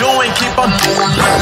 doing, keep on doing.